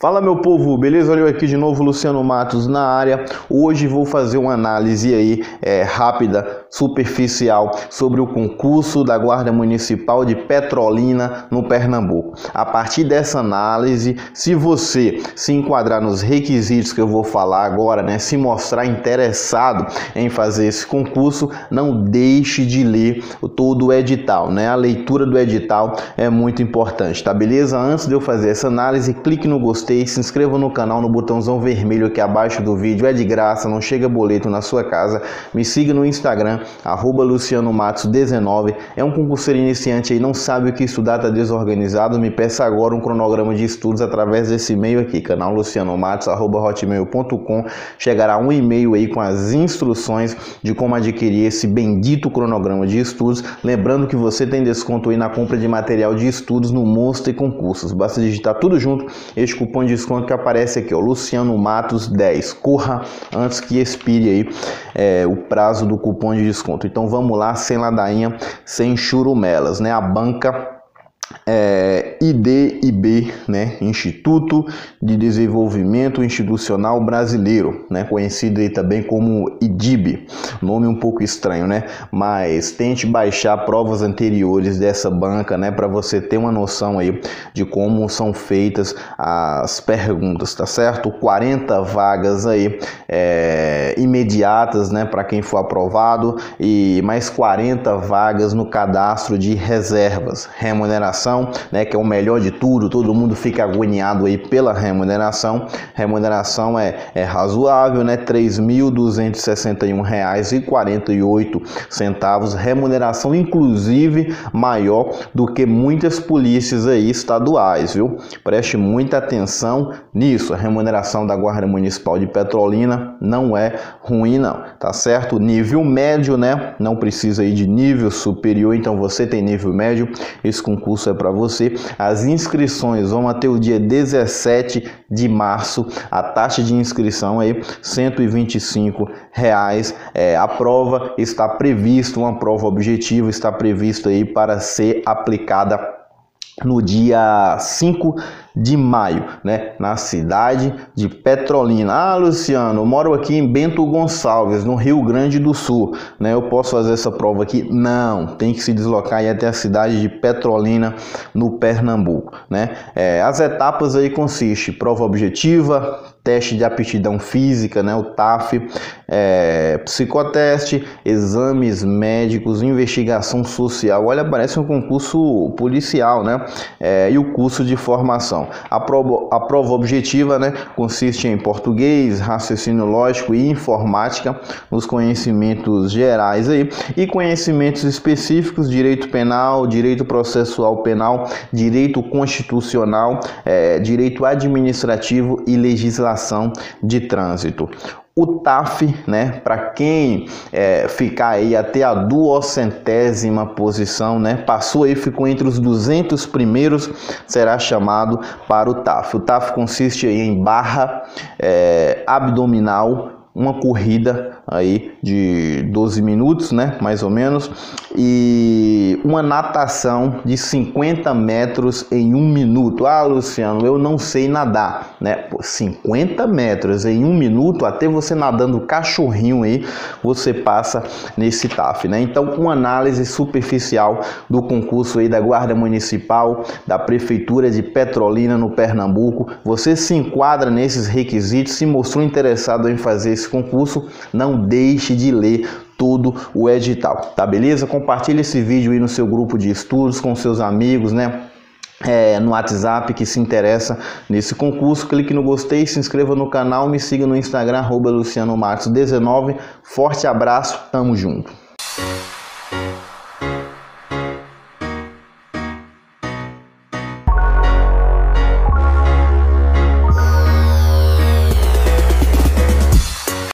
Fala meu povo, beleza? Olha eu aqui de novo, Luciano Matos na área. Hoje vou fazer uma análise aí é, rápida, superficial sobre o concurso da Guarda Municipal de Petrolina no Pernambuco. A partir dessa análise, se você se enquadrar nos requisitos que eu vou falar agora, né, se mostrar interessado em fazer esse concurso, não deixe de ler todo o edital, né? A leitura do edital é muito importante, tá beleza? Antes de eu fazer essa análise, clique no gostei gostei, se inscreva no canal no botãozão vermelho aqui abaixo do vídeo, é de graça, não chega boleto na sua casa. Me siga no Instagram, arroba Luciano Matos 19. É um concurseiro iniciante aí, não sabe o que estudar, tá desorganizado, me peça agora um cronograma de estudos através desse e-mail aqui, canal Luciano Matos, arroba hotmail.com. Chegará um e-mail aí com as instruções de como adquirir esse bendito cronograma de estudos. Lembrando que você tem desconto aí na compra de material de estudos no Monster Concursos. Basta digitar tudo junto, este cupom cupom de desconto que aparece aqui, ó, Luciano Matos 10. Corra antes que expire aí é, o prazo do cupom de desconto. Então vamos lá, sem ladainha, sem churumelas, né? A banca é, IDIB, né, Instituto de Desenvolvimento Institucional Brasileiro, né, conhecido aí também como IDIB, nome um pouco estranho, né, mas tente baixar provas anteriores dessa banca, né, para você ter uma noção aí de como são feitas as perguntas, tá certo? 40 vagas aí é, imediatas, né, para quem for aprovado e mais 40 vagas no cadastro de reservas, remuneração né, que é o melhor de tudo, todo mundo fica agoniado aí pela remuneração. Remuneração é, é razoável, né, R$ 3.261,48, remuneração inclusive maior do que muitas polícias aí estaduais, viu? Preste muita atenção nisso. A remuneração da Guarda Municipal de Petrolina não é ruim não, tá certo? Nível médio, né? Não precisa aí de nível superior, então você tem nível médio, esse concurso é para você. As inscrições vão até o dia 17 de março. A taxa de inscrição aí, 125 reais. É, a prova está prevista, uma prova objetiva está prevista aí para ser aplicada no dia 5 de maio, né, na cidade de Petrolina. Ah, Luciano, eu moro aqui em Bento Gonçalves, no Rio Grande do Sul, né? Eu posso fazer essa prova aqui? Não, tem que se deslocar até a cidade de Petrolina, no Pernambuco, né? É, as etapas aí consistem prova objetiva, teste de aptidão física, né, o TAF, é, psicoteste, exames médicos, investigação social. Olha, parece um concurso policial, né? É, e o curso de formação. A prova, a prova objetiva, né, consiste em português, raciocínio lógico e informática, nos conhecimentos gerais aí e conhecimentos específicos, direito penal, direito processual penal, direito constitucional, é, direito administrativo e legislação de trânsito. O TAF, né, para quem é, ficar aí até a duocentésima posição, né, passou aí, ficou entre os 200 primeiros, será chamado para o TAF. O TAF consiste aí em barra é, abdominal, uma corrida aí de 12 minutos, né, mais ou menos, e uma natação de 50 metros em um minuto. Ah, Luciano, eu não sei nadar, né? Pô, 50 metros em um minuto, até você nadando cachorrinho aí, você passa nesse TAF, né? Então, uma análise superficial do concurso aí da Guarda Municipal, da Prefeitura de Petrolina, no Pernambuco. Você se enquadra nesses requisitos, se mostrou interessado em fazer esse concurso, não deixe de ler todo o edital, tá beleza? Compartilhe esse vídeo aí no seu grupo de estudos com seus amigos, né? É, no WhatsApp que se interessa nesse concurso, clique no gostei, se inscreva no canal, me siga no Instagram, Luciano Matos 19. Forte abraço, tamo junto.